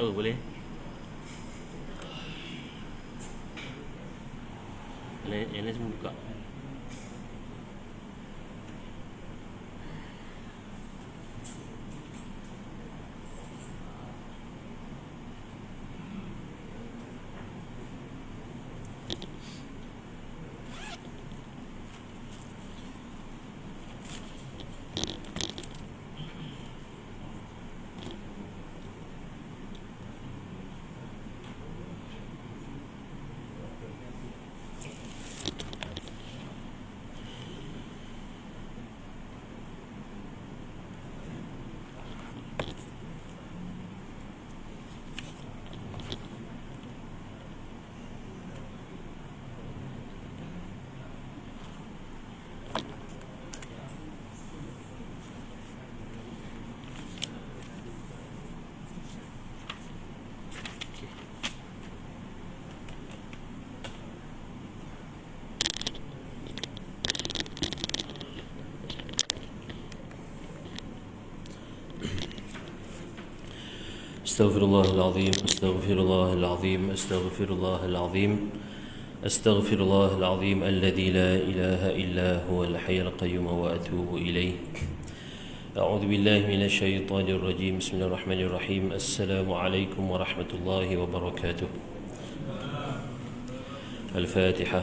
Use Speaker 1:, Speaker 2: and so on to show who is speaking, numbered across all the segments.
Speaker 1: Tahu boleh? Lain- yang semua buka. أستغفر الله العظيم أستغفر الله العظيم أستغفر الله العظيم أستغفر الله العظيم الذي لا إله إلا هو الحي القيوم وأتوب إليه. أعوذ بالله من الشيطان الرجيم. بسم الله الرحمن الرحيم. السلام عليكم ورحمة الله وبركاته. الفاتحة.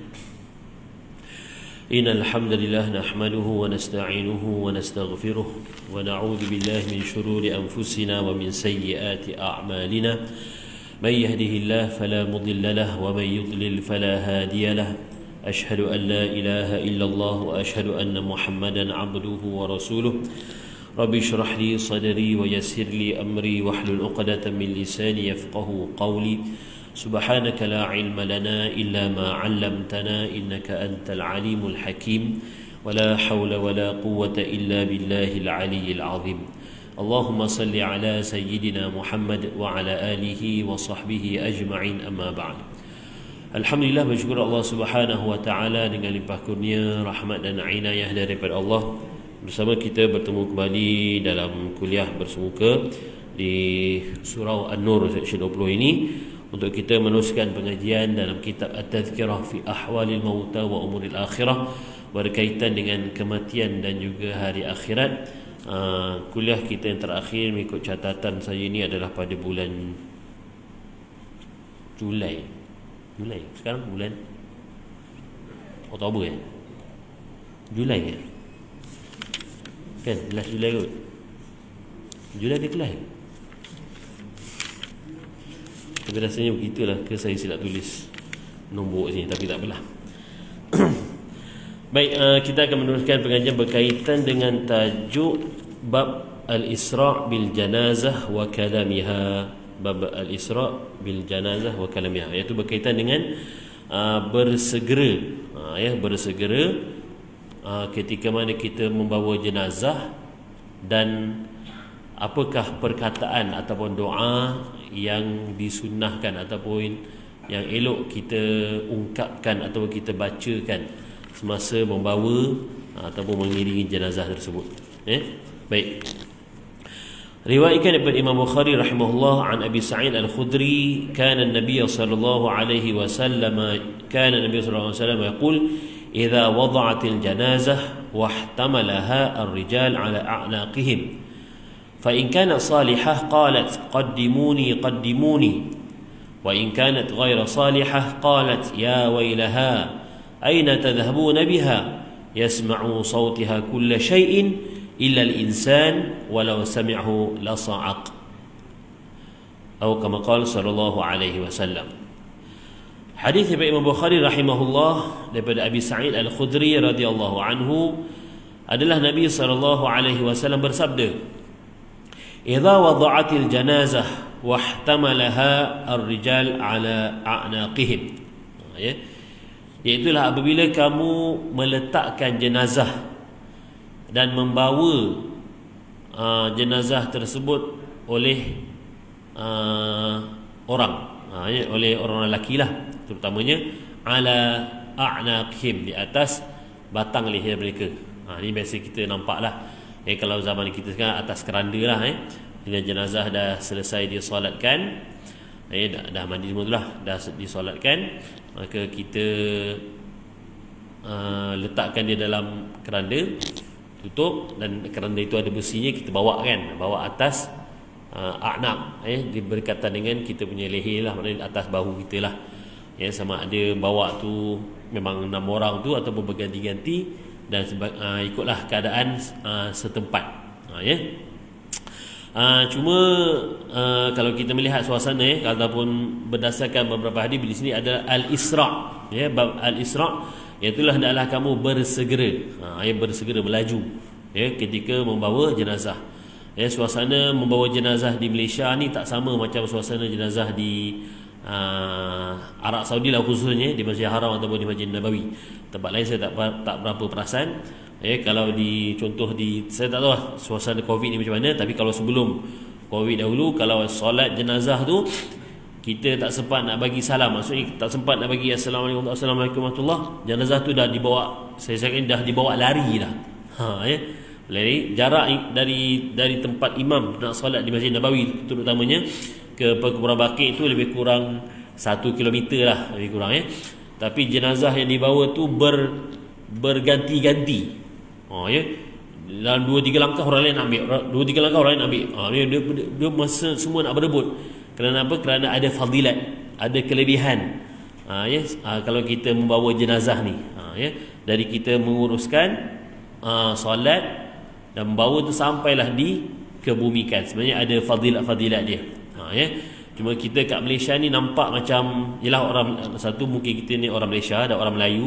Speaker 1: إن الحمد لله نحمده ونستعينه ونستغفره ونعوذ بالله من شرور أنفسنا ومن سيئات أعمالنا. من يهده الله فلا مضل له ومن يضلل فلا هادي له. أشهد أن لا إله إلا الله وأشهد أن محمدا عبده ورسوله. رب اشرح لي صدري ويسر لي أمري واحلل عقدة من لساني يفقه قولي. سبحانك لا علم لنا إلا ما علمتنا إنك أنت العليم الحكيم ولا حول ولا قوة إلا بالله العلي العظيم اللهم صل على سيدنا محمد وعلى آله وصحبه أجمعين أما بعد Alhamdulillah bersyukur Allah Subhanahu wa taala dengan limpah kurnia, rahmat dan inayah daripada Allah bersama kita bertemu kembali dalam kuliah bersemuka di surau An-Nur section 20 ini untuk kita meneruskan pengajian dalam kitab At-Tadhkirah fi Ahwalil Mauta wa Umuril Akhirah berkaitan dengan kematian dan juga hari akhirat. Uh, kuliah kita yang terakhir mengikut catatan saya ini adalah pada bulan Julai. Julai. Sekarang bulan Oktober ya? Julai ya? Kan? Last Julai kot? Julai ke kelas? Tapi rasanya begitulah ke saya silap tulis nombor sini tapi tak apalah. Baik, uh, kita akan meneruskan pengajian berkaitan dengan tajuk bab al-Isra' bil janazah wa kalamiha. Bab al-Isra' bil janazah wa kalamiha iaitu berkaitan dengan uh, bersegera uh, ya bersegera uh, ketika mana kita membawa jenazah dan apakah perkataan ataupun doa yang disunnahkan ataupun yang elok kita ungkapkan atau kita bacakan semasa membawa ataupun mengiringi jenazah tersebut. Eh? Baik. Riwayatkan daripada Imam Bukhari rahimahullah an Abi Sa'id Al-Khudri kana an-nabiy sallallahu alaihi wasallam kana an-nabiy sallallahu alaihi wasallam yaqul idza wada'at al-janazah wahtamalaha ar-rijal ala a'naqihim فإن كانت صالحة قالت قدموني قدموني وإن كانت غير صالحة قالت يا ويلها أين تذهبون بها؟ يسمع صوتها كل شيء إلا الإنسان ولو سمعه لصعق. أو كما قال صلى الله عليه وسلم. حديث Imam Bukhari rahimahullah daripada Abi Sa'id Al-Khudri radhiyallahu anhu adalah Nabi sallallahu alaihi wasallam bersabda Wada'atil janazah wahtamalaha ar-rijal ala a'naqihim. Ha, ya. Iaitulah apabila kamu meletakkan jenazah dan membawa uh, jenazah tersebut oleh uh, orang. Uh, ya, oleh orang lelaki lah terutamanya ala a'naqihim di atas batang leher mereka. Ha, ini biasa kita nampak lah eh, kalau zaman kita sekarang atas keranda lah eh. bila jenazah dah selesai disolatkan eh, dah, dah mandi semua tu lah dah disolatkan maka kita uh, letakkan dia dalam keranda tutup dan keranda itu ada besinya kita bawa kan. Bawa atas uh, aknab eh. Berkaitan dengan kita punya leher lah maknanya atas bahu kita lah. Ya sama ada bawa tu memang enam orang tu ataupun berganti-ganti dan seba, uh, ikutlah keadaan uh, setempat. Uh, ya. Uh, cuma uh, kalau kita melihat suasana eh, ataupun berdasarkan beberapa hadis di sini ada al-isra ya bab al-isra iaitulah hendaklah kamu bersegera ha ya bersegera melaju ya ketika membawa jenazah. Ya suasana membawa jenazah di Malaysia ni tak sama macam suasana jenazah di uh, Arab Saudi lah khususnya di Masjid Haram ataupun di Masjid Nabawi. Tempat lain saya tak tak berapa perasan. Eh kalau di contoh di saya tak tahu lah suasana Covid ni macam mana tapi kalau sebelum Covid dahulu kalau solat jenazah tu kita tak sempat nak bagi salam. Maksudnya tak sempat nak bagi assalamualaikum assalamualaikum warahmatullah. Jenazah tu dah dibawa saya cakap dah dibawa lari dah. Ha ya. Lari jarak dari dari tempat imam nak solat di Masjid Nabawi terutamanya ke perkuburan Baqi itu lebih kurang 1 km lah lebih kurang ya tapi jenazah yang dibawa tu ber berganti-ganti Ha ya. Dalam dua tiga langkah orang lain ambil, dua tiga langkah orang lain ambil. Ha dia, dia, dia, masa semua nak berebut. Kerana apa? Kerana ada fadilat, ada kelebihan. Ha ya. Ha, kalau kita membawa jenazah ni, ha ya. Dari kita menguruskan uh, solat dan membawa tu sampailah di kebumikan. Sebenarnya ada fadilat-fadilat dia. Ha ya. Cuma kita kat Malaysia ni nampak macam Yalah orang Satu mungkin kita ni orang Malaysia Dan orang Melayu.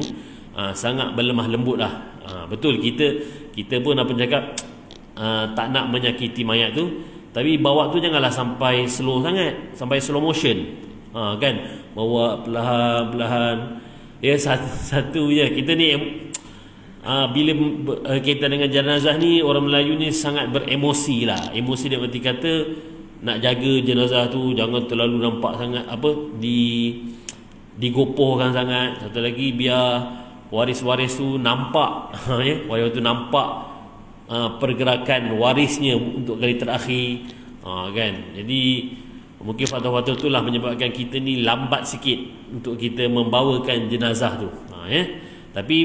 Speaker 1: Uh, sangat berlemah lembut lah. Uh, betul kita kita pun apa cakap uh, tak nak menyakiti mayat tu. Tapi bawa tu janganlah sampai slow sangat sampai slow motion. Uh, kan? Bawa perlahan-perlahan. Ya satu, satu je. Kita ni uh, bila uh, dengan jenazah ni orang Melayu ni sangat beremosi lah. Emosi dia berarti kata nak jaga jenazah tu jangan terlalu nampak sangat apa di digopohkan sangat. Satu lagi biar waris-waris tu nampak ya waris tu nampak uh, pergerakan warisnya untuk kali terakhir. Uh, kan? Jadi mungkin faktor-faktor itulah menyebabkan kita ni lambat sikit untuk kita membawakan jenazah tu. Uh, ya? Tapi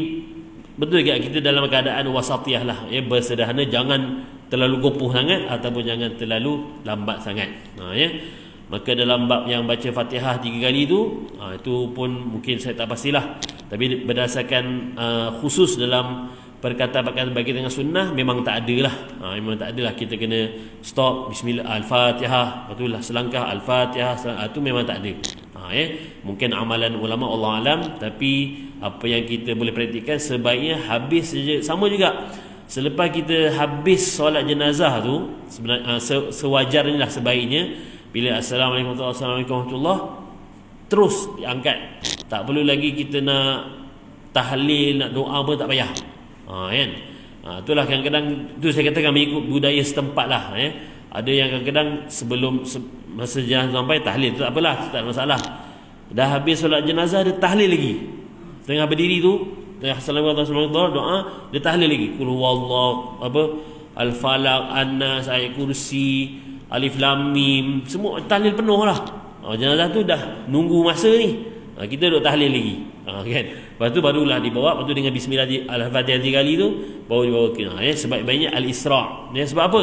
Speaker 1: betul juga kita dalam keadaan wasatiyah lah ya bersederhana jangan terlalu gopoh sangat ataupun jangan terlalu lambat sangat. Uh, ya. Maka dalam bab yang baca Fatihah tiga kali tu uh, itu pun mungkin saya tak pastilah. Tapi berdasarkan uh, khusus dalam perkataan-perkataan bagi dengan sunnah memang tak ada lah ha, memang tak ada lah kita kena stop bismillah al-fatihah. Betul lah selangkah al-fatihah itu ha, memang tak ada. Ha, eh? mungkin amalan ulama Allah alam. Tapi apa yang kita boleh praktikkan sebaiknya habis saja. Sama juga selepas kita habis solat jenazah tu sebenarnya se sewajarnya lah sebaiknya bila assalamualaikum warahmatullahi terus diangkat. Tak perlu lagi kita nak tahlil nak doa pun tak payah. Ha, kan? Ha, itulah kadang-kadang tu saya katakan mengikut budaya setempat lah ya. ada yang kadang-kadang sebelum se, masa jenazah sampai tahlil tu tak apalah tak ada masalah. Dah habis solat jenazah dia tahlil lagi. Tengah berdiri tu tengah assalamualaikum warahmatullahi doa dia tahlil lagi kul huwallah apa al falaq annas ayat kursi alif lam mim semua tahlil penuh lah Oh, jenazah tu dah nunggu masa ni. Ha, kita duduk tahlil lagi. Ha, kan? Lepas tu barulah dibawa. Lepas tu dengan bismillah al-fatihah tiga kali tu. Baru dibawa ke. Ha, ya? Sebaik-baiknya al-isra' ya, Sebab apa?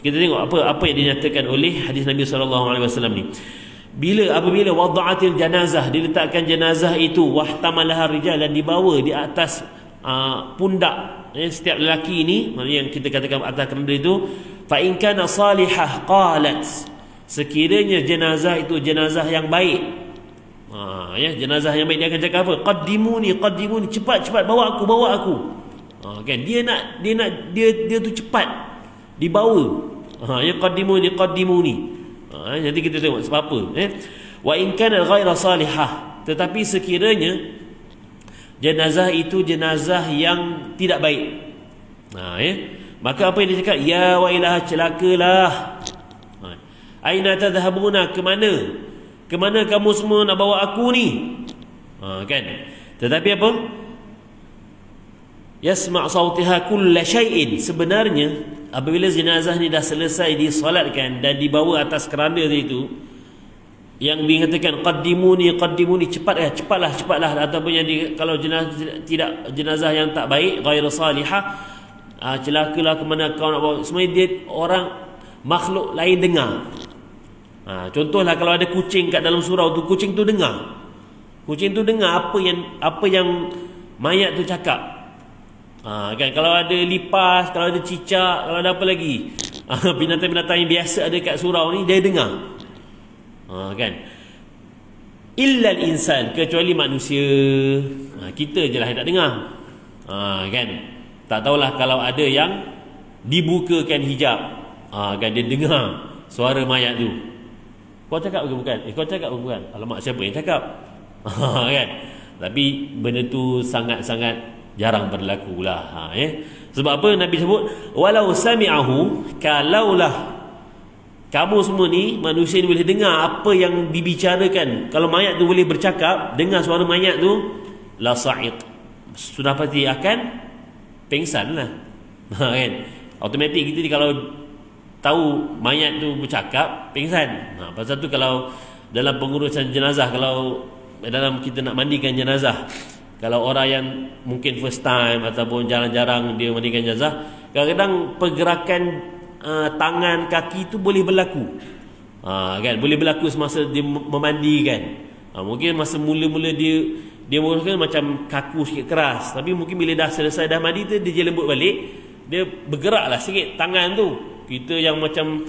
Speaker 1: Kita tengok apa apa yang dinyatakan oleh hadis Nabi SAW ni. Bila apabila wada'atil janazah diletakkan jenazah itu wahtamalaha rijal dan dibawa di atas uh, pundak ya, setiap lelaki ini yang kita katakan atas keranda itu fa in kana salihah qalat sekiranya jenazah itu jenazah yang baik. Ha, ya jenazah yang baik dia akan cakap apa? Qaddimuni qaddimuni cepat cepat bawa aku bawa aku. Ha, kan? Dia nak dia nak dia dia tu cepat dibawa. Ha, ya qaddimuni qaddimuni Ha, nanti kita tengok sebab apa. Eh? Wa in kana ghaira salihah. Tetapi sekiranya jenazah itu jenazah yang tidak baik. Ha, eh? Maka apa yang dia cakap? Ya wailah celakalah. Ha. Aina tadhhabuna? Ke mana? Ke mana kamu semua nak bawa aku ni? Ha, kan? Tetapi apa? Yasma' sautiha kulla syai'in. Sebenarnya apabila jenazah ni dah selesai disolatkan dan dibawa atas keranda itu yang dikatakan qaddimuni qaddimuni cepat ya cepatlah cepatlah. Ataupun yang di, kalau jenazah tidak jenazah yang tak baik ghair salihah uh, celakalah ke mana kau nak bawa. Sebenarnya dia orang makhluk lain dengar. Ha, contohlah kalau ada kucing kat dalam surau tu kucing tu dengar. Kucing tu dengar apa yang apa yang mayat tu cakap Ha, kan kalau ada lipas, kalau ada cicak, kalau ada apa lagi. Ha, binatang-binatang yang biasa ada kat surau ni dia dengar. Ha, kan? Illal insan kecuali manusia. Ha, kita je lah yang tak dengar. Ha, kan? Tak tahulah kalau ada yang dibukakan hijab. Ha, kan dia dengar suara mayat tu. Kau cakap ke bukan? Eh kau cakap ke bukan? Alamak siapa yang cakap? Ha, kan? Tapi benda tu sangat-sangat jarang berlaku lah ha, eh? sebab apa Nabi sebut? Walau sami'ahu kalaulah kamu semua ni manusia ni boleh dengar apa yang dibicarakan. Kalau mayat tu boleh bercakap dengar suara mayat tu la sa'id sudah pasti akan pengsan lah. Ha, kan? Automatik kita ni kalau tahu mayat tu bercakap pengsan. Ha, pasal tu kalau dalam pengurusan jenazah kalau dalam kita nak mandikan jenazah kalau orang yang mungkin first time ataupun jarang-jarang dia mandikan jenazah, kadang-kadang pergerakan uh, tangan kaki itu boleh berlaku. Ha, kan boleh berlaku semasa dia memandikan. Ha, mungkin masa mula-mula dia dia mungkin macam kaku sikit keras, tapi mungkin bila dah selesai dah mandi tu dia lembut balik, dia bergeraklah sikit tangan tu. Kita yang macam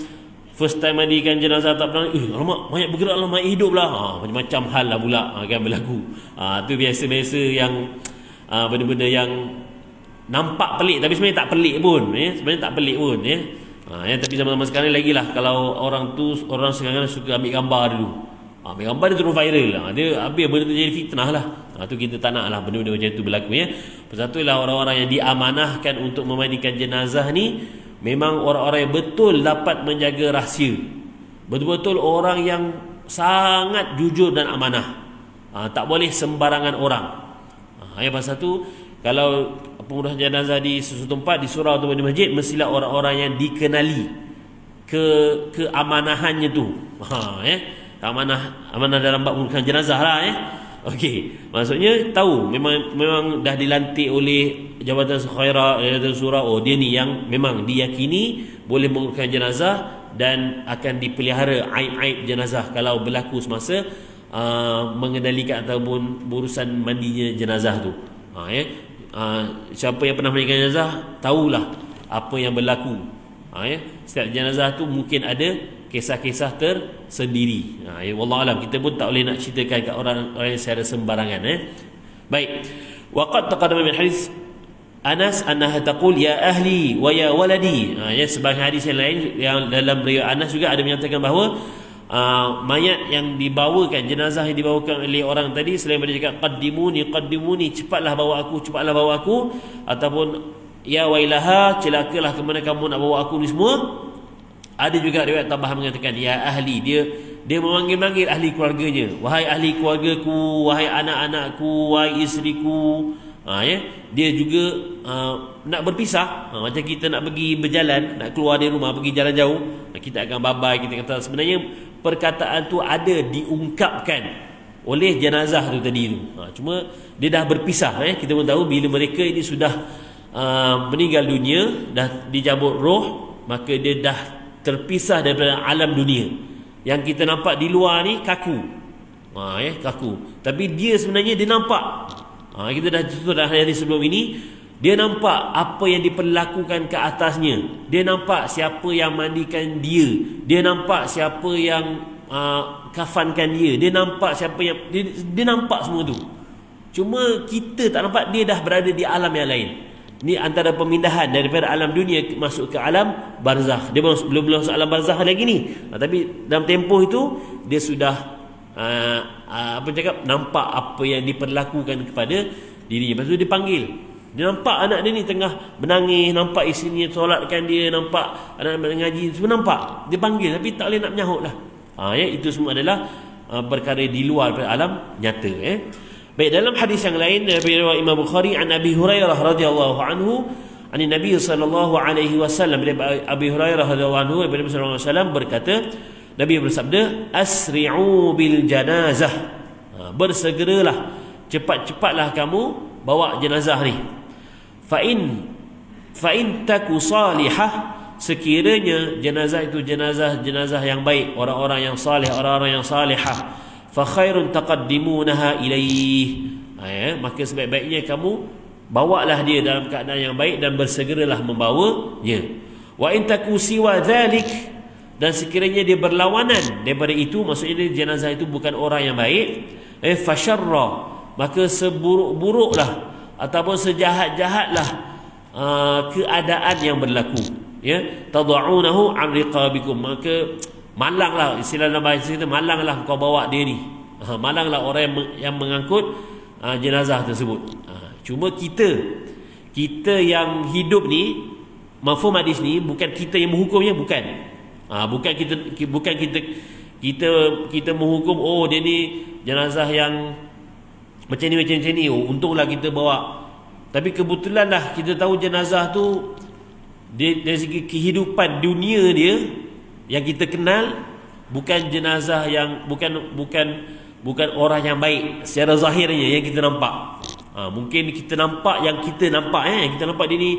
Speaker 1: First time mandikan jenazah tak pernah Eh alamak mayat bergerak lah mayat hidup lah. Ha, Macam-macam hal lah pula ha, kan berlaku. Ha, Itu biasa-biasa yang ha, Benda-benda yang Nampak pelik tapi sebenarnya tak pelik pun eh? Sebenarnya tak pelik pun eh? ha, ya, Tapi zaman-zaman sekarang lagi lah Kalau orang tu Orang sekarang suka ambil gambar dulu. Ha, Ambil gambar dia terus viral lah. Dia habis benda tu jadi fitnah lah ha, Itu kita tak nak lah benda-benda macam tu berlaku ya. Pasal tu lah orang-orang yang diamanahkan Untuk memandikan jenazah ni Memang orang-orang yang betul dapat menjaga rahsia. Betul-betul orang yang sangat jujur dan amanah. Ha, tak boleh sembarangan orang. Ha, yang pasal tu kalau pengurusan jenazah di sesuatu tempat di surau atau di masjid mestilah orang-orang yang dikenali ke keamanahannya tu. Ha eh amanah amanah dalam bab jenazah lah eh. Okey, maksudnya tahu memang memang dah dilantik oleh jabatan khairah jabatan surah oh dia ni yang memang diyakini boleh menguruskan jenazah dan akan dipelihara aib-aib jenazah kalau berlaku semasa uh, mengendalikan ataupun urusan mandinya jenazah tu. Ha ya. Uh, siapa yang pernah mandikan jenazah tahulah apa yang berlaku. Ha ya. Setiap jenazah tu mungkin ada kisah-kisah tersendiri. Ha, ya wallah alam kita pun tak boleh nak ceritakan kat orang orang secara sembarangan eh. Baik. Waqad taqaddama min hadis Anas annaha taqul ya ahli wa ya waladi. Ha, ya sebagai hadis yang lain yang dalam riwayat Anas juga ada menyatakan bahawa uh, mayat yang dibawakan jenazah yang dibawakan oleh orang tadi selain daripada cakap qaddimuni qaddimuni cepatlah bawa aku cepatlah bawa aku ataupun ya wailaha celakalah ke mana kamu nak bawa aku ni semua ada juga riwayat tambahan mengatakan ya ahli dia dia memanggil-manggil ahli keluarganya. Wahai ahli keluargaku, wahai anak-anakku, wahai isteriku. Ha, ya? Dia juga uh, nak berpisah. Ha, macam kita nak pergi berjalan, nak keluar dari rumah, pergi jalan jauh. Kita akan babai, kita kata sebenarnya perkataan tu ada diungkapkan oleh jenazah tu tadi tu. Ha, cuma dia dah berpisah. Eh? Kita pun tahu bila mereka ini sudah uh, meninggal dunia, dah dijabut roh, maka dia dah terpisah daripada alam dunia. Yang kita nampak di luar ni kaku. Ha, eh, kaku. Tapi dia sebenarnya dia nampak. Ha, kita dah tutup dah hari sebelum ini. Dia nampak apa yang diperlakukan ke atasnya. Dia nampak siapa yang mandikan dia. Dia nampak siapa yang uh, kafankan dia. Dia nampak siapa yang dia, dia nampak semua tu. Cuma kita tak nampak dia dah berada di alam yang lain Ni antara pemindahan daripada alam dunia masuk ke alam barzakh. Dia belum belum masuk alam barzakh lagi ni. Ha, tapi dalam tempoh itu dia sudah uh, uh, apa cakap nampak apa yang diperlakukan kepada dirinya. Lepas tu dia panggil. Dia nampak anak dia ni tengah menangis, nampak isteri solatkan dia, nampak anak mengaji, semua nampak. Dia panggil tapi tak boleh nak menyahut lah. Ha, ya, itu semua adalah uh, perkara di luar alam nyata. Eh. Baik dalam hadis yang lain dari Imam Bukhari an Abi Hurairah radhiyallahu anhu an Nabi sallallahu alaihi wasallam dari Abi Hurairah radhiyallahu anhu Nabi sallallahu alaihi wasallam berkata Nabi bersabda asri'u bil janazah. Ha, bersegeralah cepat-cepatlah kamu bawa jenazah ni. Fa in fa in taku salihah sekiranya jenazah itu jenazah jenazah yang baik orang-orang yang saleh orang-orang yang salihah fa khairun taqaddimunaha ilaih ha, ya, maka sebaik-baiknya kamu bawalah dia dalam keadaan yang baik dan bersegeralah membawanya. Wa in taku siwa dhalik dan sekiranya dia berlawanan daripada itu maksudnya jenazah itu bukan orang yang baik eh fasharra maka seburuk-buruklah ataupun sejahat-jahatlah uh, keadaan yang berlaku ya. Tad'unahu an riqabikum maka malanglah istilah dalam bahasa kita malanglah kau bawa dia ni ha, malanglah orang yang, yang mengangkut ha, jenazah tersebut. Ha, cuma kita kita yang hidup ni mafhum hadis ni bukan kita yang menghukumnya bukan. Ha, bukan kita bukan kita kita kita menghukum oh dia ni jenazah yang macam ni macam, macam ni. Oh, untunglah kita bawa. Tapi kebetulan lah kita tahu jenazah tu dari segi kehidupan dunia dia yang kita kenal bukan jenazah yang bukan bukan bukan orang yang baik secara zahirnya yang kita nampak. Ha, mungkin kita nampak yang kita nampak eh kita nampak dia ni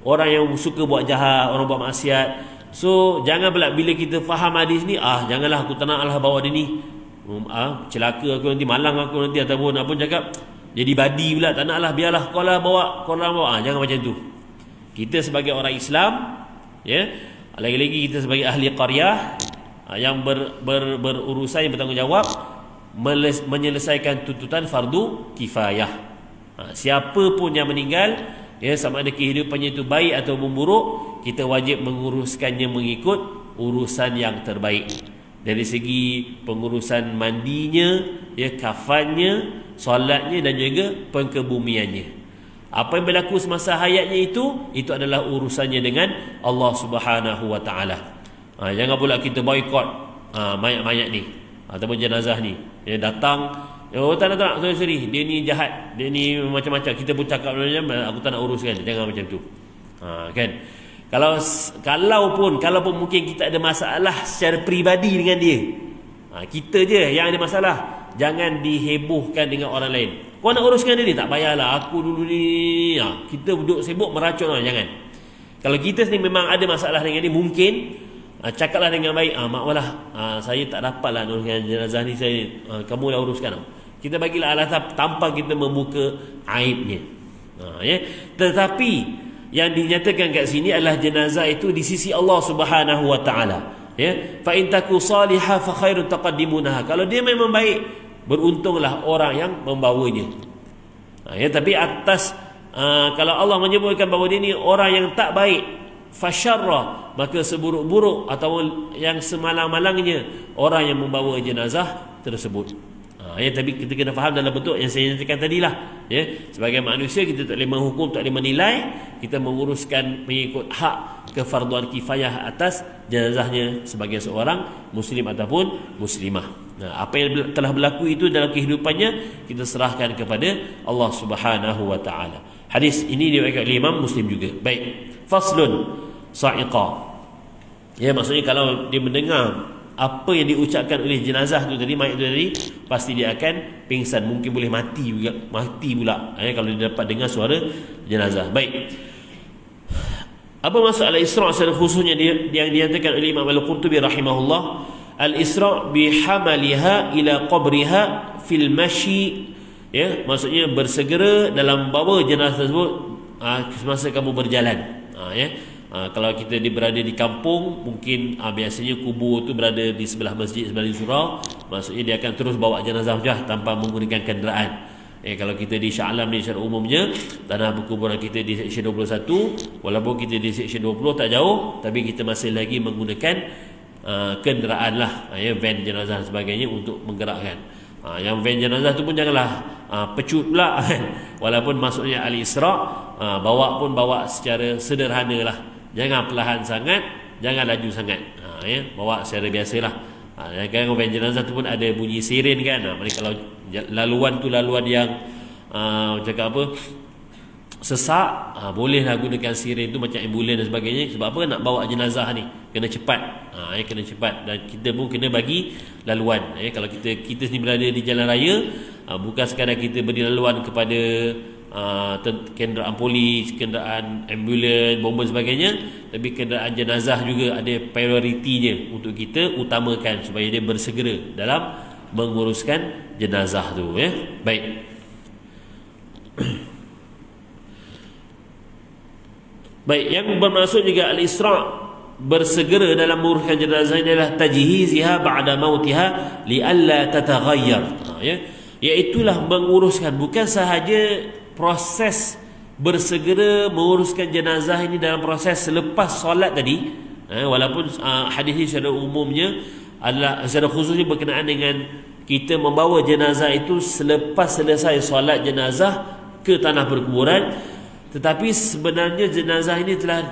Speaker 1: orang yang suka buat jahat, orang buat maksiat. So jangan pula bila kita faham hadis ni ah janganlah aku tak naklah bawa dia ni. Um, ah celaka aku nanti malang aku nanti ataupun apa cakap jadi badi pula tak naklah biarlah kau lah bawa kau lah bawa ah, jangan macam tu. Kita sebagai orang Islam ya yeah, lagi-lagi kita sebagai ahli qaryah ah, yang ber, ber, berurusan yang bertanggungjawab menyelesaikan tuntutan fardu kifayah. Ha, siapa pun yang meninggal ya sama ada kehidupannya itu baik atau buruk, kita wajib menguruskannya mengikut urusan yang terbaik. Dari segi pengurusan mandinya, ya kafannya, solatnya dan juga pengkebumiannya. Apa yang berlaku semasa hayatnya itu itu adalah urusannya dengan Allah Subhanahu wa taala. Ha, jangan pula kita boikot ha, mayat-mayat ni ataupun jenazah ni. Dia datang, oh tak nak tak nak sorry, sorry. dia ni jahat, dia ni macam-macam. Kita pun cakap macam aku tak nak uruskan. Jangan macam tu. Ha, kan? Kalau kalau pun kalau pun mungkin kita ada masalah secara peribadi dengan dia. Ha, kita je yang ada masalah. Jangan dihebohkan dengan orang lain. Kau nak uruskan dia ni tak payahlah aku dulu ni. Ha, kita duduk sibuk meracun orang jangan. Kalau kita sendiri memang ada masalah dengan dia mungkin ha, cakaplah dengan baik. Ah ha, maaflah ha, saya tak dapatlah uruskan jenazah ni saya ha, kamu dah uruskan. Kita bagilah alasan tanpa kita membuka aibnya. Ha, ya. Tetapi yang dinyatakan kat sini adalah jenazah itu di sisi Allah Subhanahu wa taala. Ya. Fa in taku salihah fa khairun taqaddimunaha. Kalau dia memang baik, beruntunglah orang yang membawanya. Ha, ya tapi atas uh, kalau Allah menyebutkan bahawa dia ni orang yang tak baik fasyarra maka seburuk-buruk atau yang semalang-malangnya orang yang membawa jenazah tersebut. ha, ya tapi kita kena faham dalam bentuk yang saya nyatakan tadilah ya sebagai manusia kita tak boleh menghukum tak boleh menilai kita menguruskan mengikut hak kefarduan kifayah atas jenazahnya sebagai seorang muslim ataupun muslimah Nah, apa yang telah berlaku itu dalam kehidupannya kita serahkan kepada Allah Subhanahu wa taala. Hadis ini diriwayatkan oleh Imam Muslim juga. Baik. Faslun sa'iqa. Ya maksudnya kalau dia mendengar apa yang diucapkan oleh jenazah tu tadi mayat tu tadi pasti dia akan pingsan. Mungkin boleh mati juga mati pula ya, kalau dia dapat dengar suara jenazah. Baik. Apa maksud al-isra' khususnya dia yang dinyatakan oleh Imam Al-Qurtubi rahimahullah? Al-isra' bihamaliha ila qabriha fil mashi ya maksudnya bersegera dalam bawa jenazah tersebut uh, semasa kamu berjalan. Uh, ya uh, kalau kita di berada di kampung mungkin uh, biasanya kubur tu berada di sebelah masjid sebelah surau maksudnya dia akan terus bawa jenazah jah tanpa menggunakan kenderaan Eh kalau kita di Shah Alam ni secara umumnya tanah perkuburan kita di seksyen 21 walaupun kita di seksyen 20 tak jauh tapi kita masih lagi menggunakan uh, kenderaan lah uh, ya van jenazah dan sebagainya untuk menggerakkan. Uh, yang van jenazah tu pun janganlah uh, pecut pula kan. walaupun maksudnya al Isra uh, bawa pun bawa secara sederhana lah. Jangan perlahan sangat, jangan laju sangat. Uh, ya bawa secara biasalah. Uh, kan van jenazah tu pun ada bunyi siren kan. Uh, kalau laluan tu laluan yang uh, cakap apa? Sesak. Uh, bolehlah gunakan siren tu macam ambulans dan sebagainya. Sebab apa? Nak bawa jenazah ni. Kena cepat. Ha, uh, kena cepat. Dan kita pun kena bagi laluan. Eh, kalau kita kita sini berada di jalan raya uh, bukan sekadar kita beri laluan kepada uh, kenderaan polis kenderaan ambulans bomba sebagainya tapi kenderaan jenazah juga ada prioritinya untuk kita utamakan supaya dia bersegera dalam menguruskan jenazah tu ya. Baik. Baik, yang bermaksud juga al-Isra bersegera dalam menguruskan jenazah ini adalah tajhiziha ba'da mautiha li alla tataghayyar. Ha, ya. Iaitulah menguruskan bukan sahaja proses bersegera menguruskan jenazah ini dalam proses selepas solat tadi. Eh, walaupun uh, hadis ini secara umumnya adalah secara khususnya berkenaan dengan kita membawa jenazah itu selepas selesai solat jenazah ke tanah perkuburan. Tetapi sebenarnya jenazah ini telah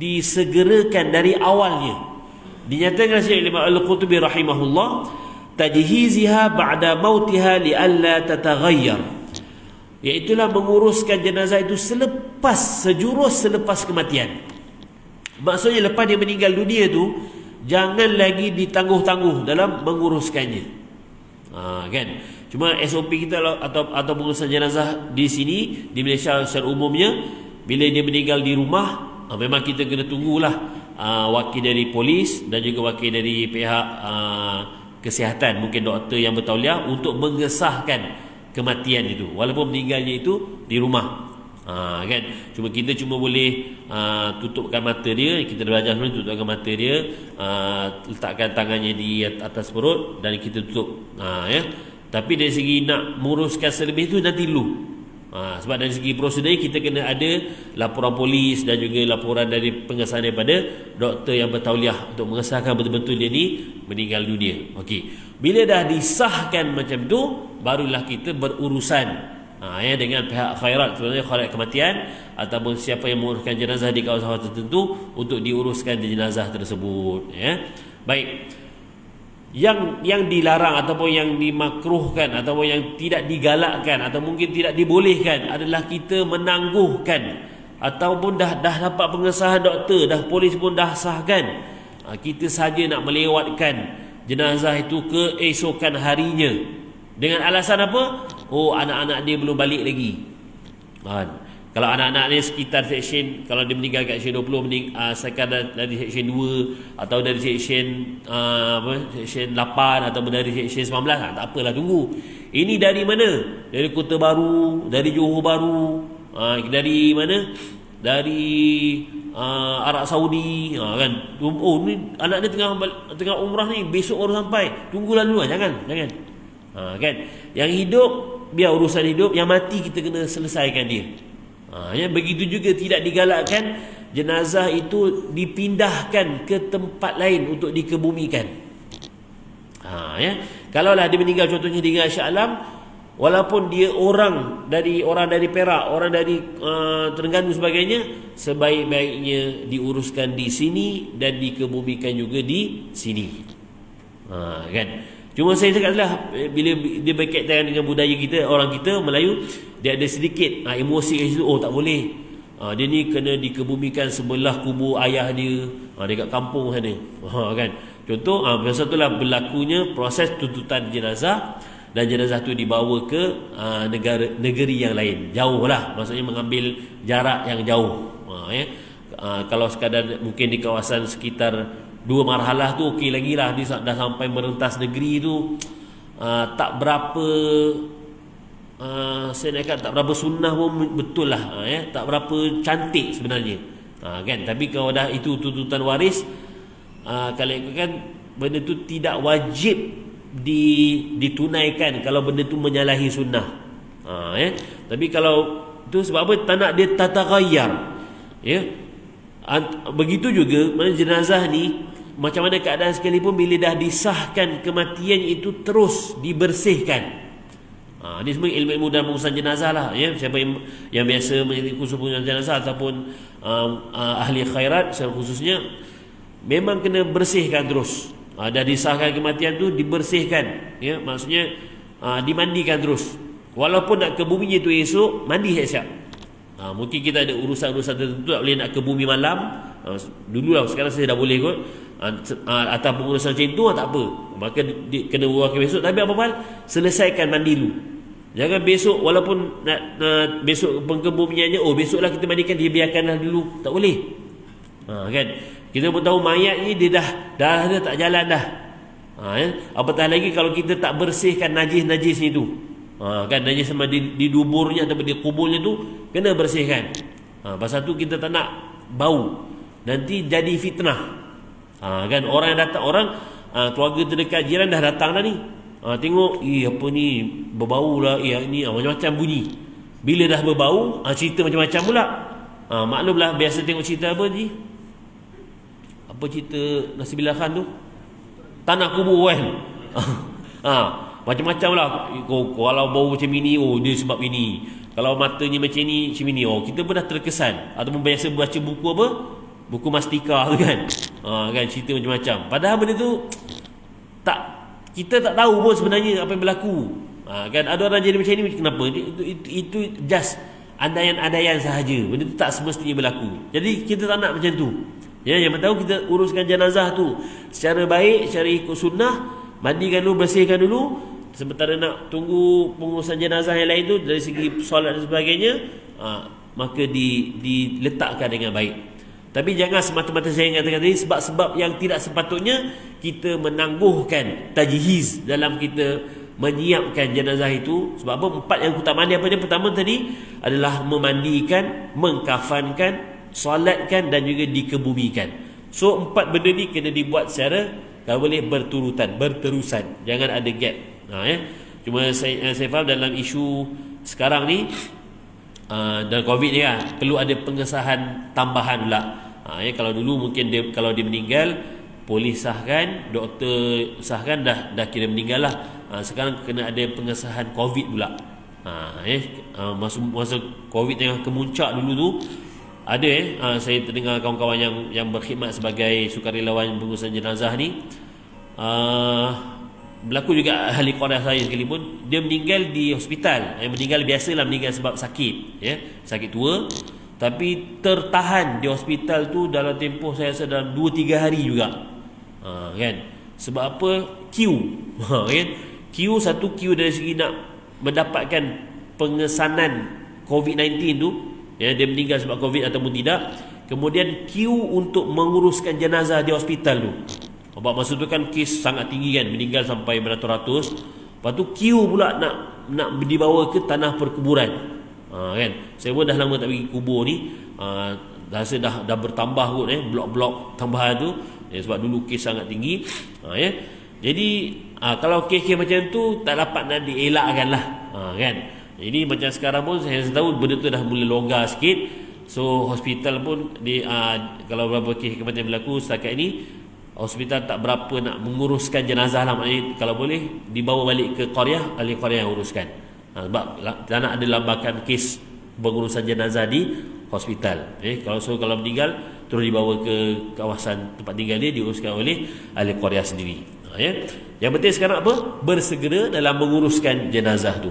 Speaker 1: disegerakan dari awalnya. Dinyatakan Syekh Imam Al-Qutubi rahimahullah tajhiziha ba'da mautiha li alla tataghayyar iaitulah menguruskan jenazah itu selepas sejurus selepas kematian maksudnya lepas dia meninggal dunia tu jangan lagi ditangguh-tangguh dalam menguruskannya. Ha, kan? Cuma SOP kita atau atau pengurusan jenazah di sini di Malaysia secara umumnya bila dia meninggal di rumah ha, memang kita kena tunggulah ha, wakil dari polis dan juga wakil dari pihak ha, kesihatan mungkin doktor yang bertauliah untuk mengesahkan kematian itu. Walaupun meninggalnya itu di rumah. Ha, kan? Cuma kita cuma boleh ha, tutupkan mata dia. Kita belajar sebenarnya tutupkan mata dia. Ha, letakkan tangannya di atas perut dan kita tutup. Ha, ya? Tapi dari segi nak menguruskan selebih itu nanti lu Ha, sebab dari segi prosedur kita kena ada laporan polis dan juga laporan dari pengesahan daripada doktor yang bertauliah untuk mengesahkan betul-betul dia ni meninggal dunia. Okey. Bila dah disahkan macam tu, barulah kita berurusan ha, ya, dengan pihak khairat sebenarnya khairat kematian ataupun siapa yang menguruskan jenazah di kawasan tertentu untuk diuruskan jenazah tersebut ya. baik yang yang dilarang ataupun yang dimakruhkan ataupun yang tidak digalakkan atau mungkin tidak dibolehkan adalah kita menangguhkan ataupun dah dah dapat pengesahan doktor dah polis pun dah sahkan ha, kita saja nak melewatkan jenazah itu ke esokan harinya dengan alasan apa? Oh anak-anak dia belum balik lagi. Kan? Kalau anak-anak dia sekitar seksyen kalau dia meninggal kat seksyen 20 mening uh, sekadar dari seksyen 2 atau dari seksyen uh, apa seksyen 8 atau dari seksyen 19 ha, tak apalah tunggu. Ini dari mana? Dari Kota Baru, dari Johor Baru, uh, dari mana? Dari uh, Arab Saudi uh, kan. Oh ni anak dia tengah tengah umrah ni besok baru sampai. Tunggulah dulu lah. jangan jangan ha, kan yang hidup biar urusan hidup yang mati kita kena selesaikan dia ha, ya begitu juga tidak digalakkan jenazah itu dipindahkan ke tempat lain untuk dikebumikan. Ha, ya. Kalaulah dia meninggal contohnya di Shah Alam walaupun dia orang dari orang dari Perak orang dari uh, Terengganu sebagainya sebaik-baiknya diuruskan di sini dan dikebumikan juga di sini. Ha, kan? Cuma saya cakaplah eh, bila dia berkaitan dengan budaya kita, orang kita Melayu, dia ada sedikit ha, emosi kat situ, oh tak boleh. Ha, dia ni kena dikebumikan sebelah kubur ayah dia, ha, dekat kampung sana. Ha, kan? Contoh, ha, masa itulah berlakunya proses tuntutan jenazah dan jenazah tu dibawa ke ha, negara negeri yang lain. Jauh lah, maksudnya mengambil jarak yang jauh. Ha, ya. ha, kalau sekadar mungkin di kawasan sekitar dua marhalah tu okey lagi lah dia dah sampai merentas negeri tu uh, tak berapa uh, saya nak kata tak berapa sunnah pun betul lah uh, ya? tak berapa cantik sebenarnya. Uh, kan? Tapi kalau dah itu tuntutan waris uh, kalau kan benda tu tidak wajib di, ditunaikan kalau benda tu menyalahi sunnah. Ha, ya. tapi kalau tu sebab apa? Tak nak dia tataghayyar ya. Begitu juga mana jenazah ni macam mana keadaan sekalipun bila dah disahkan kematian itu terus dibersihkan Ha, ini semua ilmu-ilmu dalam pengurusan jenazah lah ya. Siapa yang, yang biasa menjadi khusus pengurusan jenazah Ataupun um, uh, ahli khairat secara khususnya Memang kena bersihkan terus. Ha, Dah disahkan kematian tu dibersihkan ya. Maksudnya uh, dimandikan terus. Walaupun nak ke bumi itu esok Mandi siap-siap. Ha, Mungkin kita ada urusan-urusan tertentu Tak boleh nak ke bumi malam. Ha, Dulu lah sekarang saya dah boleh kot. ha, Atas pengurusan macam itu tak apa Maka di, kena wakil besok Tapi apa-apa Selesaikan mandi dulu Jangan besok walaupun nak, nak besok pengkebumiannya oh besoklah kita mandikan dia biarkanlah dulu tak boleh. Ha, kan? Kita pun tahu mayat ni dia dah dah dah tak jalan dah. Ha, ya? Apatah lagi kalau kita tak bersihkan najis-najis itu. Ha, kan najis sama di, di duburnya atau di kuburnya tu kena bersihkan. Ha, pasal tu kita tak nak bau. Nanti jadi fitnah. Ha, kan orang yang datang orang ha, keluarga terdekat jiran dah datang dah ni. Ha, tengok, eh apa ni berbau lah, eh ni ha, macam-macam bunyi. Bila dah berbau, ha, cerita macam-macam pula. Ha, maklumlah biasa tengok cerita apa ni? Apa cerita nasi bilahan tu? Tanah kubur kan? ha, macam-macam lah. Kalau bau macam ini, oh dia sebab ini. Kalau matanya macam ni, macam ini. Oh, kita pun dah terkesan. Ataupun biasa baca buku apa? Buku mastika tu kan? Ha, kan cerita macam-macam. Padahal benda tu tak kita tak tahu pun sebenarnya apa yang berlaku. Ha, kan ada orang jadi macam ni kenapa? Itu, itu, itu just andaian-andaian sahaja. Benda itu tak semestinya berlaku. Jadi kita tak nak macam tu. Ya yang tahu kita uruskan jenazah tu. Secara baik secara ikut sunnah mandikan dulu bersihkan dulu. Sementara nak tunggu pengurusan jenazah yang lain tu dari segi solat dan sebagainya ha, maka di, diletakkan dengan baik tapi jangan semata-mata saya katakan tadi sebab-sebab yang tidak sepatutnya kita menangguhkan tajhiz dalam kita menyiapkan jenazah itu. Sebab apa? Empat yang utama ni apa dia? Pertama tadi adalah memandikan, mengkafankan, solatkan dan juga dikebumikan. So empat benda ni kena dibuat secara kalau boleh berturutan, berterusan. Jangan ada gap. Ha, ya? Cuma saya, saya faham dalam isu sekarang ni uh, dan covid ni kan perlu ada pengesahan tambahan pula. Ha, ya, kalau dulu mungkin dia kalau dia meninggal polis sahkan doktor sahkan dah dah kira meninggal lah. Ha, sekarang kena ada pengesahan covid pula. Ha, uh, masa, masa covid tengah kemuncak dulu tu ada eh uh, saya terdengar kawan-kawan yang yang berkhidmat sebagai sukarelawan pengurusan jenazah ni. Uh, berlaku juga ahli qadah saya sekalipun dia meninggal di hospital. Yang meninggal biasalah meninggal sebab sakit ya. Sakit tua tapi tertahan di hospital tu dalam tempoh saya rasa dalam 2 3 hari juga. Ha, kan? Sebab apa? Queue ha, kan? Queue satu queue dari segi nak mendapatkan pengesanan COVID-19 tu ya dia meninggal sebab COVID ataupun tidak. Kemudian queue untuk menguruskan jenazah di hospital tu sebab masa tu kan kes sangat tinggi kan Meninggal sampai beratus-ratus. Lepas tu queue pula nak nak dibawa ke tanah perkuburan. Ha, kan? Saya pun dah lama tak pergi kubur ni. Ha, Rasa dah, dah bertambah kot eh, Blok-blok tambahan tu. Ya, Sebab dulu kes sangat tinggi. Ha, ya? Jadi ha, kalau kes-kes macam tu Tak dapat nak dielakkan lah. Ha, kan? Jadi macam sekarang pun saya tahu benda tu dah mula longgar sikit. So hospital pun di, uh, Kalau beberapa kes kematian berlaku setakat ini hospital tak berapa nak menguruskan jenazah lah maknanya kalau boleh dibawa balik ke Korea ahli Korea yang uruskan. Ha, sebab tak nak ada lambakan kes pengurusan jenazah di hospital. Eh, kalau so kalau meninggal terus dibawa ke kawasan tempat tinggal dia diuruskan oleh ahli Korea sendiri. Ha, ya. yang penting sekarang apa? Bersegera dalam menguruskan jenazah tu.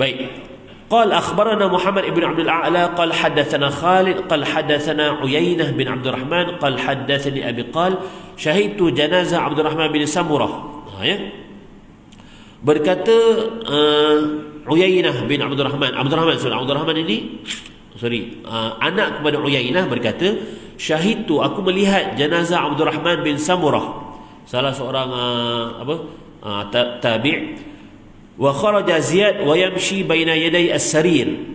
Speaker 1: Baik قال أخبرنا محمد بن عبد الأعلى قال حدثنا خالد قال حدثنا عيينة بن عبد الرحمن قال حدثني أبي قال syahidtu janazah Abdul Rahman bin Samurah ha, ya? berkata uh, Uyainah bin Abdul Rahman Abdul Rahman sorry, Abdul Rahman ini sorry uh, anak kepada Uyainah berkata syahidtu aku melihat janazah Abdul Rahman bin Samurah salah seorang uh, apa uh, tabi' wa kharaja Ziyad wa yamshi baina yaday as-sarir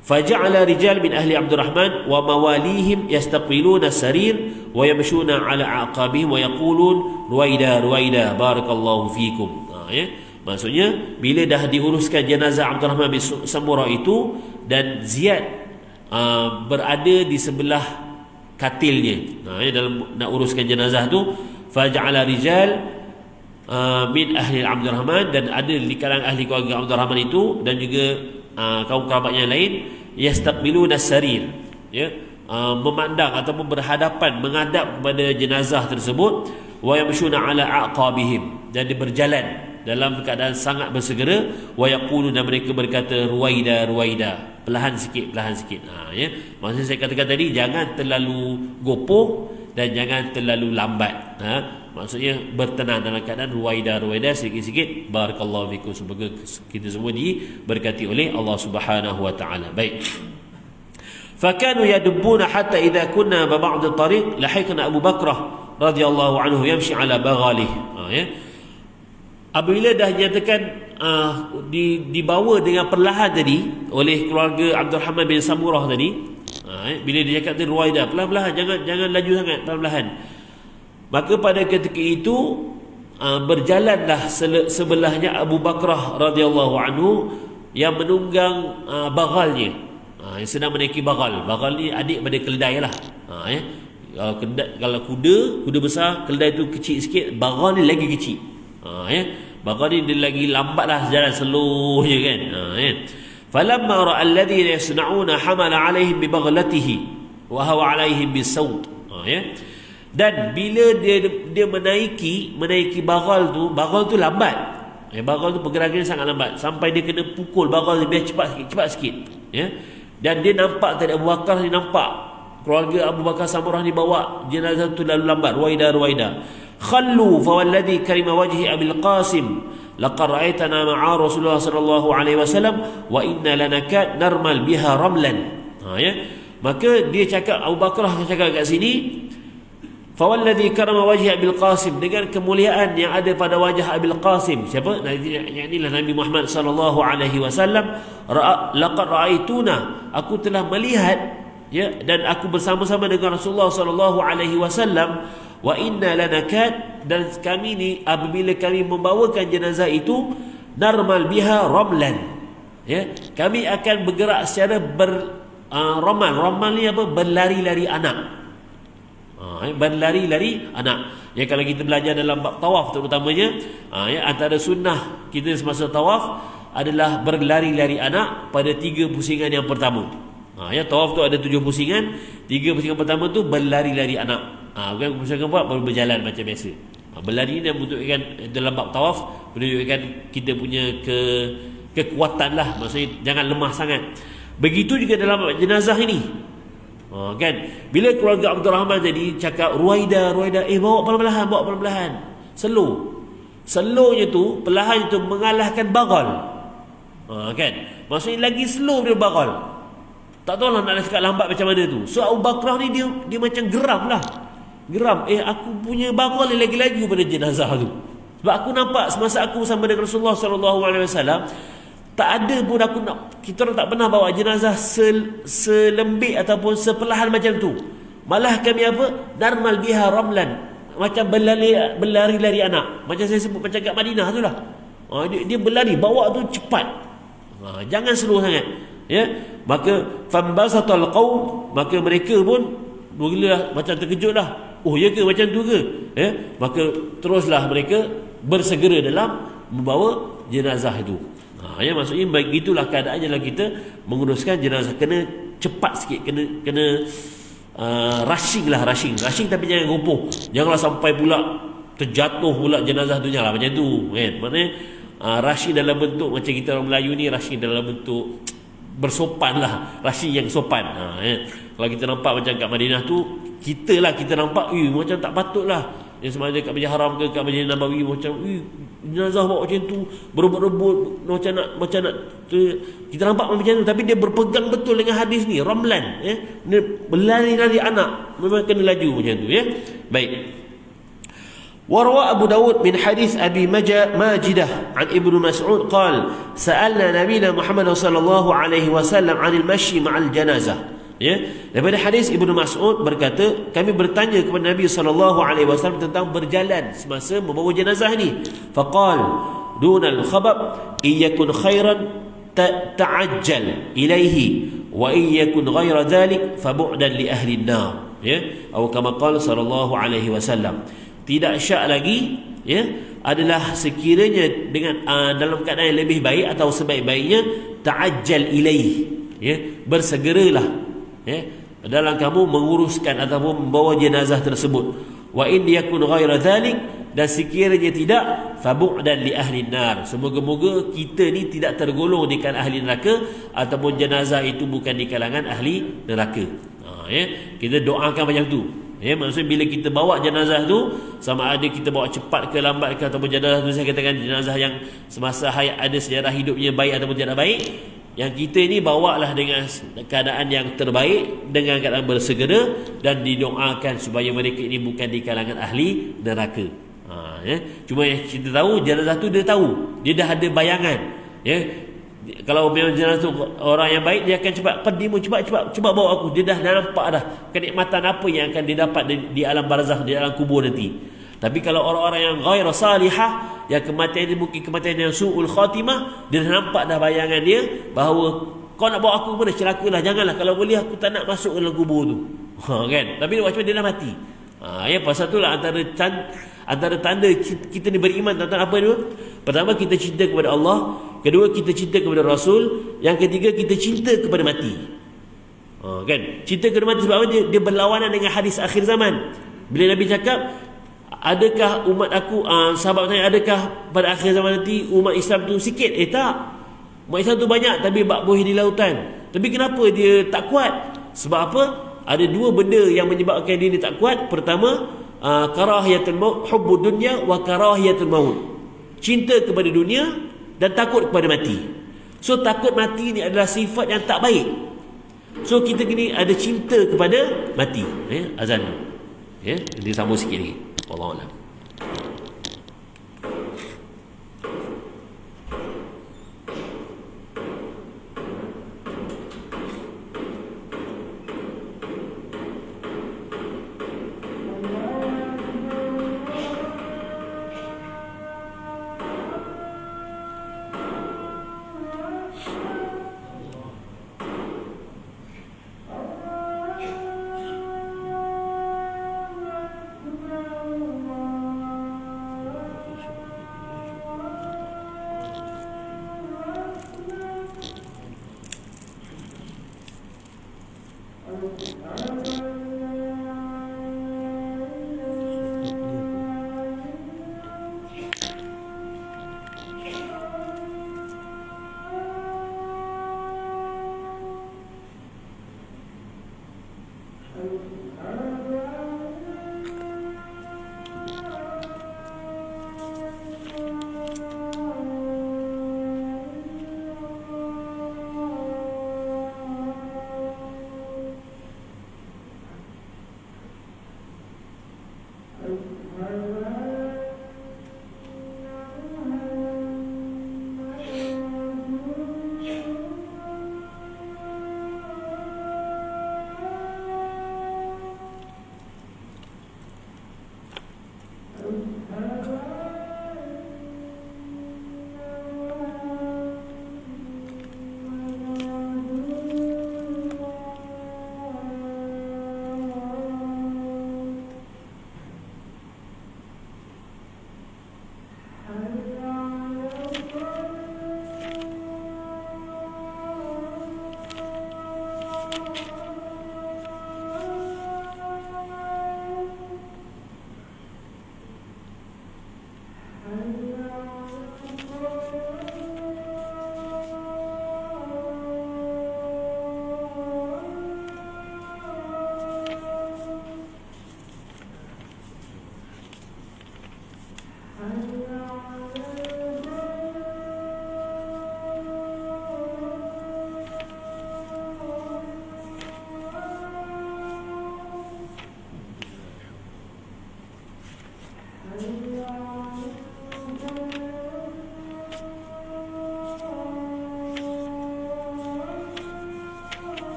Speaker 1: فجعل رجال من أهل عبد الرحمن ومواليهم يستقبلون السرير ويمشون على عقابهم ويقولون رويدا ruwaida بارك الله فيكم ya. Maksudnya bila dah diuruskan jenazah Abdul Rahman bin Samurah itu dan Ziyad uh, berada di sebelah katilnya. Ha, ya, dalam nak uruskan jenazah tu faja'ala rijal uh, min ahli Abdul Rahman dan ada di kalangan ahli keluarga Abdul Rahman itu dan juga uh, kaum kerabat yang lain yastaqbiluna sarir ya uh, memandang ataupun berhadapan menghadap kepada jenazah tersebut wa yamshuna ala aqabihim. Dan dia berjalan dalam keadaan sangat bersegera wa yaqulu dan mereka berkata ruwaida ruwaida. Perlahan sikit perlahan sikit. Ha ya. Maksud saya katakan tadi jangan terlalu gopoh dan jangan terlalu lambat ha maksudnya bertenang dalam keadaan ruwaida ruwaida sikit-sikit barakallahu fikum semoga kita semua diberkati oleh Allah Subhanahu wa taala baik فكانوا يدبون حتى إذا كنا ببعض الطريق لحقنا أبو بكر رضي الله عنه يمشي على بغاله ha, ya. apabila dah nyatakan uh, di, dibawa dengan perlahan tadi oleh keluarga Abdul Rahman bin Samurah tadi uh, eh, bila dia cakap tadi Ruwaidah perlahan-lahan jangan jangan laju sangat perlahan-lahan maka pada ketika itu uh, berjalanlah sebelahnya Abu Bakrah radhiyallahu anhu yang menunggang uh, bagalnya uh, yang sedang menaiki bagal bagal ni adik pada keldai lah. Uh, eh. kalau, keldai, kalau kuda kuda besar keldai tu kecil sikit bagal ni lagi kecil. Uh, ya Bagal ni dia lagi lambat lah jalan slow je kan. Ha, ya. Falamma ra'a alladhina yasna'una hamala 'alaihim bi baghlatihi wa huwa 'alaihim bisawt. Ha, ya. Dan bila dia dia menaiki menaiki bagal tu, bagal tu lambat. Eh, bagal tu pergerakannya sangat lambat sampai dia kena pukul bagal dia biar cepat sikit, cepat sikit. Ya. Dan dia nampak tadi Abu Bakar ni nampak keluarga Abu Bakar Samurah ni bawa jenazah tu lalu lambat ruwaida ruwaida خلوا فوالذي كرم وجه أبي القاسم لقد laqad رأيتنا ma'a Rasulullah sallallahu alaihi wasallam wa inna lanaka narmal biha ramlan. Ha, ya? maka dia cakap Abu Bakrah cakap kat sini فوالذي كرم وجه أبي القاسم dengan kemuliaan yang ada pada wajah Abi Al-Qasim siapa? Yakni Nabi Muhammad sallallahu alaihi wasallam. Laqad raaituna aku telah melihat ya dan aku bersama-sama dengan Rasulullah sallallahu alaihi wasallam wa inna lanakat dan kami ni apabila kami membawakan jenazah itu narmal biha ramlan. Ya kami akan bergerak secara ber uh, ramal. Ramal ni apa? Berlari-lari anak. Uh, berlari-lari anak. Ya kalau kita belajar dalam bab tawaf terutamanya uh, ya antara sunnah kita semasa tawaf adalah berlari-lari anak pada tiga pusingan yang pertama. Ha, ya tawaf tu ada tujuh pusingan. Tiga pusingan pertama tu berlari-lari anak Ha, bukan misalkan buat baru berjalan macam biasa. Ha, berlari ni menunjukkan dalam bab tawaf menunjukkan kita punya ke kekuatan lah. Maksudnya jangan lemah sangat. Begitu juga dalam bab jenazah ini. Ha, kan? Bila keluarga Abdul Rahman jadi cakap Ruwaida, Ruwaida, eh bawa pelan-pelan, bawa pelan-pelan. Slow. Slownya tu, perlahan itu mengalahkan bagal. Ha, kan? Maksudnya lagi slow dia bagal. Tak tahu lah nak cakap lambat macam mana tu. So Abu Bakrah ni dia dia macam geram lah geram. Eh aku punya bakal lagi lagi pada jenazah tu sebab aku nampak semasa aku sama dengan Rasulullah sallallahu alaihi wasallam tak ada pun aku nak kita orang tak pernah bawa jenazah sel, selembik ataupun seperlahan macam tu. Malah kami apa? Normal biha ramlan. Macam berlari berlari-lari anak. Macam saya sebut macam kat Madinah tu lah. Ha, dia, dia berlari bawa tu cepat. Ha, jangan slow sangat. Ya? Maka fambasatul qaum maka mereka pun mula macam terkejut lah Oh ya ke macam tu ke? Eh, maka teruslah mereka bersegera dalam membawa jenazah itu. Ha, ya maksudnya begitulah keadaannya lah kita menguruskan jenazah. Kena cepat sikit kena kena uh, rushing lah rushing. Rushing tapi jangan gopoh janganlah sampai pula terjatuh pula jenazah tu. Lah macam tu kan? Maknanya uh, rushing dalam bentuk macam kita orang Melayu ni rushing dalam bentuk bersopan lah. Rushing yang sopan. Ha, ya. kalau kita nampak macam kat Madinah tu kita lah kita nampak eh macam tak patut lah. Yang semasa kat Masjid Haram ke kat Masjid Nabawi macam eh jenazah bawa macam tu berebut-rebut macam nak macam nak tu, kita nampak macam tu tapi dia berpegang betul dengan hadis ni Ramlan eh. Berlari-lari anak memang kena laju macam tu ya. Baik وروى أبو داود من حديث أبي ماجدة عن ابن مسعود قال سألنا نبينا محمد صلى الله عليه وسلم عن المشي مع الجنازة ya daripada hadis Ibnu Mas'ud berkata kami bertanya kepada Nabi sallallahu alaihi wasallam tentang berjalan semasa membawa jenazah ni faqal دون الخبر إن يكن خيرا تعجل إليه وإن يكن غير ذلك فبعدا لأهل النار ya atau kama qala sallallahu alaihi wasallam tidak syak lagi ya adalah sekiranya dengan uh, dalam keadaan yang lebih baik atau sebaik-baiknya ta'ajjal ilaih ya bersegeralah ya dalam kamu menguruskan ataupun membawa jenazah tersebut. Wa in yakun ghaira dhalik dan sekiranya tidak fabu'dan li ahli nar semoga-moga kita ni tidak tergolong di kalangan ahli neraka ataupun jenazah itu bukan di kalangan ahli neraka. Ha, ya kita doakan macam tu ya maksud bila kita bawa jenazah tu sama ada kita bawa cepat ke lambat ke ataupun jenazah tu saya katakan jenazah yang semasa hayat ada sejarah hidupnya baik ataupun tidak baik yang kita ini bawalah dengan keadaan yang terbaik dengan keadaan bersegera dan didoakan supaya mereka ini bukan di kalangan ahli neraka. Ha, ya. cuma yang kita tahu jenazah tu dia tahu. Dia dah ada bayangan ya kalau memang jenazah tu orang yang baik dia akan cepat qaddimu cepat cepat cepat bawa aku. Dia dah, nampak dah kenikmatan apa yang akan didapat di, di alam barzakh di alam kubur nanti. Tapi kalau orang-orang yang ghair salihah yang kematian ini mungkin kematian yang su'ul khatimah dia dah nampak dah bayangan dia bahawa kau nak bawa aku dah celakalah janganlah. Kalau boleh aku tak nak masuk ke dalam kubur tu. Ha, kan? Tapi macam dia dah mati? Ha, ya pasal itulah antara can, antara tanda kita ni beriman tentang apa itu pertama kita cinta kepada Allah. Kedua kita cinta kepada Rasul. Yang ketiga kita cinta kepada mati. Ha, kan? Cinta kepada mati sebab apa? Dia, dia berlawanan dengan hadis akhir zaman. Bila Nabi cakap adakah umat aku uh, sahabat tanya adakah pada akhir zaman nanti umat Islam tu sikit? Eh tak. Umat Islam tu banyak tapi bak buih di lautan. Tapi kenapa dia tak kuat? Sebab apa? Ada dua benda yang menyebabkan dia tak kuat. Pertama uh, karahiyatul maut hubbud dunya wa karahiyatul maut. Cinta kepada dunia dan takut kepada mati. So takut mati ni adalah sifat yang tak baik. So kita kini ada cinta kepada mati. Eh azan. Ya dia sambung sikit lagi. Wallahu a'lam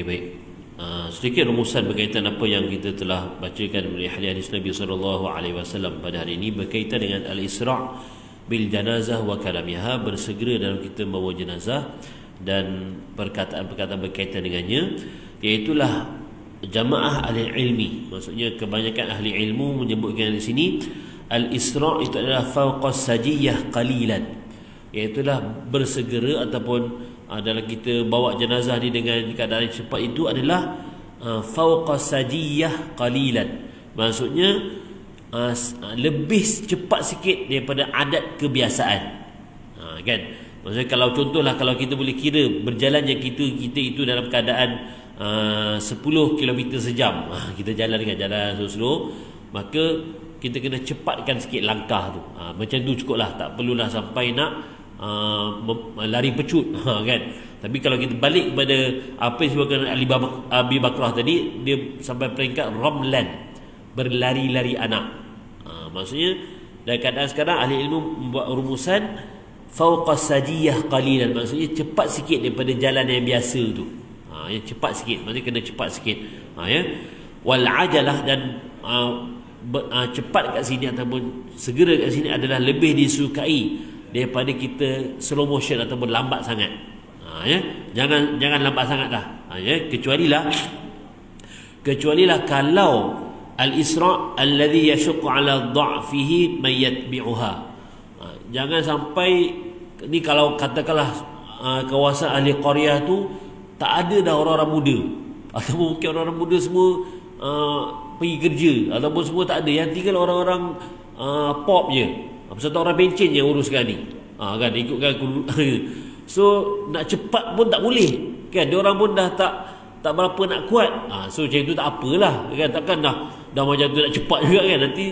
Speaker 1: Okey baik. Uh, sedikit rumusan berkaitan apa yang kita telah bacakan dari hadis Nabi sallallahu alaihi wasallam pada hari ini berkaitan dengan al-isra' bil janazah wa kalamiha bersegera dalam kita membawa jenazah dan perkataan-perkataan berkaitan dengannya iaitulah jamaah ahli ilmi maksudnya kebanyakan ahli ilmu menyebutkan di sini al-isra' itu adalah fawqas sajiyah qalilan iaitulah bersegera ataupun uh, dalam kita bawa jenazah ni dengan keadaan cepat itu adalah uh, fauqa sajiyah qalilan. Maksudnya uh, lebih cepat sikit daripada adat kebiasaan. Uh, kan? Maksudnya kalau contohlah kalau kita boleh kira berjalan yang kita kita itu dalam keadaan uh, 10 km sejam. Uh, kita jalan dengan jalan slow-slow maka kita kena cepatkan sikit langkah tu. Uh, macam tu cukup lah tak perlulah sampai nak uh, lari pecut ha, kan? Tapi kalau kita balik kepada apa yang disebutkan Ali Abi Bakrah tadi dia sampai peringkat Romlan berlari-lari anak. Ha, maksudnya dalam keadaan sekarang ahli ilmu membuat rumusan fauqa sajiyah qalilan. Maksudnya cepat sikit daripada jalan yang biasa tu. Ha, yang cepat sikit. Maksudnya kena cepat sikit. Ha, ya. Wal ajalah dan uh, ber, uh, cepat kat sini ataupun segera kat sini adalah lebih disukai daripada kita slow motion ataupun lambat sangat. Ha, ya? Jangan jangan lambat sangat dah. Ha, ya? Kecuali lah kecuali lah kalau al-isra alladhi yashqu ala dha'fihi man yatbi'uha. Ha, jangan sampai ni kalau katakanlah uh, kawasan ahli qaryah tu tak ada dah orang-orang muda. Ataupun mungkin orang-orang muda semua uh, pergi kerja ataupun semua tak ada yang tinggal orang-orang uh, pop je satu orang pencen yang uruskan ni. Ha, kan ikutkan So nak cepat pun tak boleh. Kan dia orang pun dah tak tak berapa nak kuat. Ha, so macam tu tak apalah. Kan takkan dah dah macam tu nak cepat juga kan nanti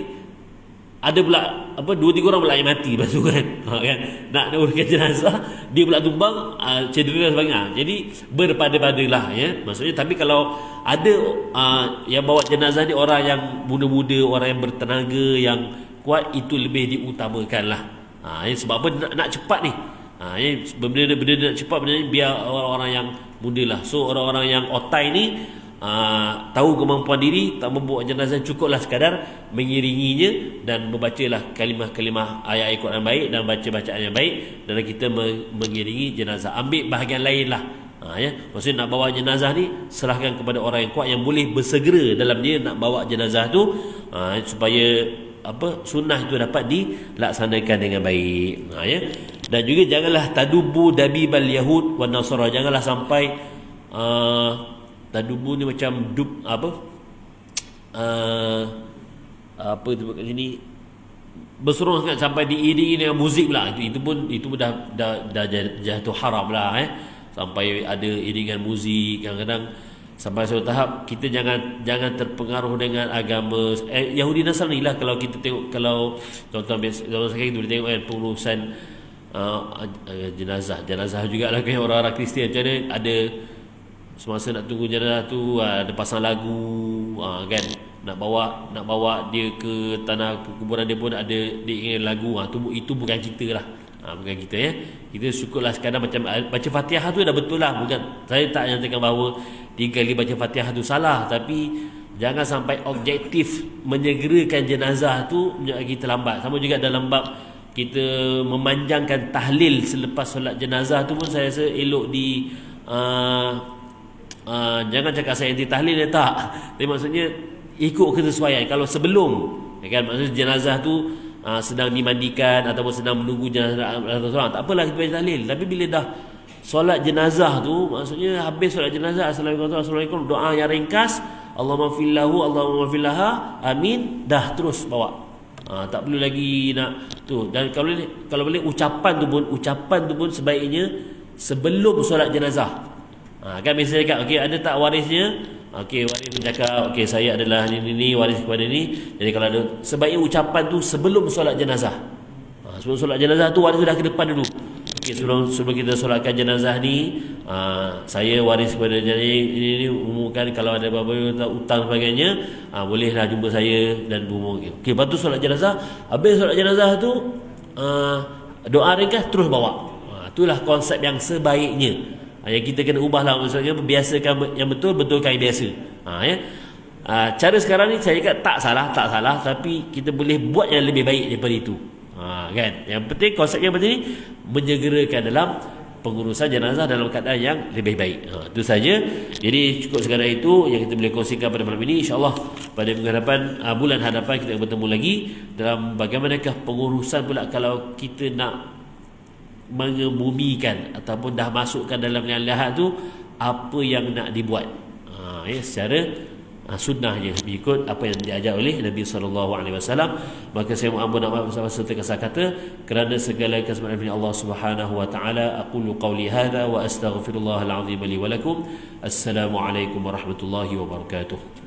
Speaker 1: ada pula apa dua tiga orang pula yang mati lepas tu kan. Ha, kan nak nak uruskan jenazah dia pula tumbang uh, cedera dan sebagainya. Jadi berpada-padalah ya. Maksudnya tapi kalau ada uh, yang bawa jenazah ni orang yang muda-muda, orang yang bertenaga yang kuat itu lebih diutamakan lah ha, ya, sebab apa nak, nak cepat ni? Ha, ya, benda-benda nak cepat benda ni biar orang-orang yang muda lah so orang-orang yang otai ni ha, tahu kemampuan diri tak membawa jenazah cukup lah sekadar mengiringinya dan membacalah kalimah-kalimah ayat-ayat Quran baik dan baca bacaan yang baik. Dan kita mengiringi jenazah. Ambil bahagian lain lah Ha, ya. Maksudnya nak bawa jenazah ni serahkan kepada orang yang kuat yang boleh bersegera dalam dia nak bawa jenazah tu. Ha, supaya apa sunnah itu dapat dilaksanakan dengan baik. Ha, ya. Dan juga janganlah tadubu dabibal yahud wan nasara. Janganlah sampai uh, tadubu ni macam dub apa uh, apa tu kat sini berseronok sangat sampai diiringi dengan muzik pula itu itu pun itu pun dah dah, dah jatuh haram lah eh. Sampai ada iringan muzik kadang-kadang sampai suatu tahap kita jangan jangan terpengaruh dengan agama. Eh, Yahudi Nasrani lah kalau kita tengok kalau contoh contoh sekarang kita tengok kan pengurusan uh, uh, jenazah. Jenazah juga lah kan orang-orang Kristian. Macam mana ada semasa nak tunggu jenazah tu uh, ada pasang lagu uh, kan. Nak bawa nak bawa dia ke tanah kuburan dia pun ada dia ingin lagu. Uh, tu, itu bukan kita lah Ha, bukan kita ya. Kita syukurlah sekadar macam baca Fatihah tu dah betul lah. Bukan saya tak nyatakan bahawa tiga kali baca Fatihah tu salah tapi jangan sampai objektif menyegerakan jenazah tu menjadi terlambat. Sama juga dalam bab kita memanjangkan tahlil selepas solat jenazah tu pun saya rasa elok di uh, uh, jangan cakap saya anti tahlil ya tak. Tapi maksudnya ikut kesesuaian. Kalau sebelum ya kan maksudnya jenazah tu uh, sedang dimandikan ataupun sedang menunggu jenazah seorang tak apalah kita baca tahlil tapi bila dah solat jenazah tu maksudnya habis solat jenazah assalamualaikum assalamualaikum doa yang ringkas Allahumma fillahu Allahumma fillaha amin dah terus bawa Ha, tak perlu lagi nak tu dan kalau kalau boleh ucapan tu pun ucapan tu pun sebaiknya sebelum solat jenazah. Ha, kan biasa cakap okey ada tak warisnya? Okey, waris pun cakap, okey saya adalah ni, ni ni waris kepada ni. Jadi kalau ada sebaiknya ucapan tu sebelum solat jenazah. Ha, sebelum solat jenazah tu waris sudah ke depan dulu. Okey, sebelum sebelum kita solatkan jenazah ni, ha, saya waris kepada jadi ini, ini umumkan kalau ada apa-apa utang sebagainya, ha, bolehlah jumpa saya dan berumur. Okey, lepas tu solat jenazah, habis solat jenazah tu ha, doa ringkas terus bawa. Ha, itulah konsep yang sebaiknya. Ha, yang kita kena ubahlah maksudnya biasakan yang betul betulkan yang biasa ha, ya ha, cara sekarang ni saya cakap tak salah tak salah tapi kita boleh buat yang lebih baik daripada itu ha, kan yang penting konsepnya macam ni menyegerakan dalam pengurusan jenazah dalam keadaan yang lebih baik. Ha, itu saja. Jadi cukup sekadar itu yang kita boleh kongsikan pada malam ini. InsyaAllah pada minggu hadapan, uh, bulan hadapan kita bertemu lagi dalam bagaimanakah pengurusan pula kalau kita nak mengebumikan ataupun dah masukkan dalam yang lahat tu apa yang nak dibuat. Ha, ya, secara ha, sunnahnya mengikut apa yang diajar oleh Nabi wasallam. Maka saya mohon maaf bersama serta kata. Kerana segala kesempatan dari Allah Subhanahu wa taala aqulu qawli hadha wa astaghfirullah alazim li wa lakum. Assalamu alaikum warahmatullahi wabarakatuh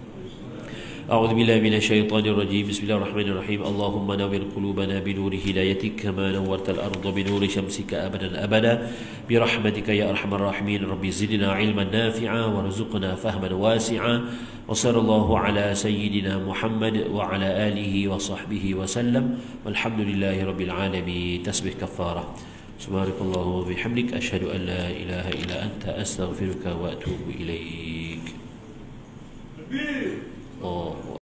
Speaker 1: أعوذ بالله من الشيطان الرجيم. بسم الله الرحمن الرحيم. اللهم نور قلوبنا بنور هدايتك كما نورت الأرض بنور شمسك أبدا أبدا. برحمتك يا أرحم الراحمين. ربي زدنا علما نافعا وارزقنا فهما واسعا. وصلى الله على سيدنا محمد وعلى آله وصحبه وسلم. والحمد لله رب العالمين. تسبح كفارة. سبحانك الله وبحمدك. أشهد أن لا إله إلا أنت. أستغفرك وأتوب إليك. 어, 뭐